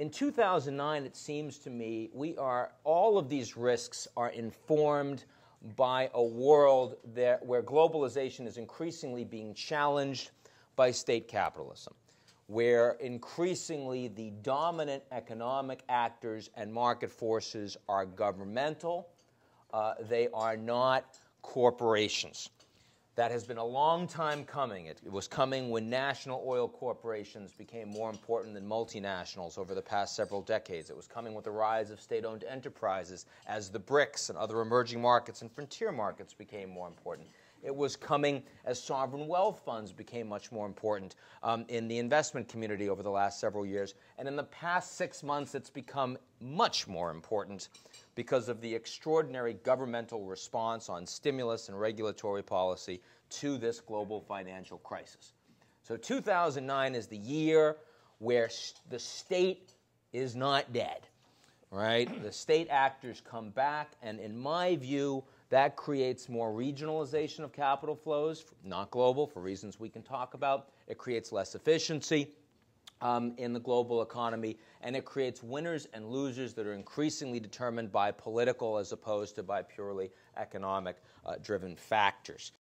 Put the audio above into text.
In 2009, it seems to me, we are, all of these risks are informed by a world that, where globalization is increasingly being challenged by state capitalism, where increasingly the dominant economic actors and market forces are governmental, uh, they are not corporations. That has been a long time coming. It, it, was coming when national oil corporations became more important than multinationals over the past several decades. It was coming with the rise of state owned enterprises as the BRICS and other emerging markets and frontier markets became more important. It was coming as sovereign wealth funds became much more important um, in the investment community over the last several years. And in the past six months, it's become much more important because of the extraordinary governmental response on stimulus and regulatory policy to this global financial crisis. So 2009 is the year where the state is not dead, right? The state actors come back, and in my view, that creates more regionalization of capital flows, not global, for reasons we can talk about. It creates less efficiency um, in the global economy, and it creates winners and losers that are increasingly determined by political as opposed to by purely economic uh, driven factors.